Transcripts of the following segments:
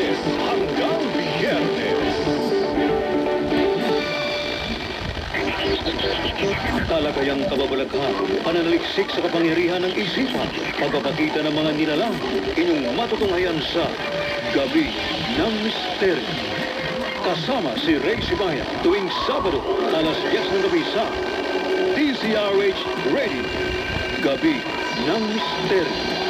lunes hanggang biyernes. Talagayang kababalaghan, pananaliksik sa kapangyarihan ng isipan, pagpapakita ng mga nilalang, inyong matutunghayan sa Gabi ng Misteryo. Kasama si Ray Sibaya tuwing Sabado, alas 10 ng gabi sa DCRH Radio. Gabi ng Misteryo.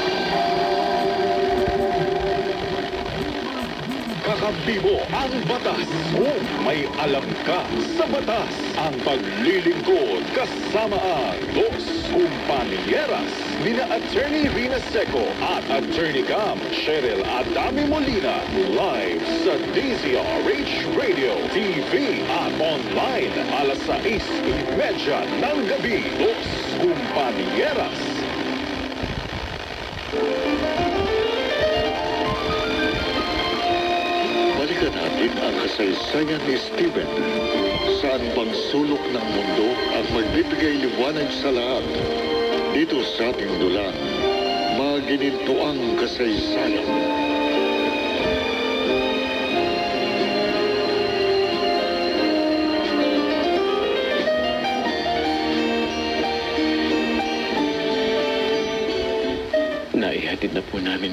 Kakabibo ang batas. Kung may alam ka sa batas, ang paglilingkod kasama ang Dos Compañeras nina Attorney Rina Seco at Attorney Cam Cheryl Adami Molina live sa DZRH Radio, TV at online alas 6.30 ng gabi. Dos Compañeras. Natin ang kasaysayan ni Stephen. Saan bang sulok ng mundo ang magbibigay liwanag sa lahat? Dito sa ating dulang, maginito ang kasaysayan. Naihatid na po namin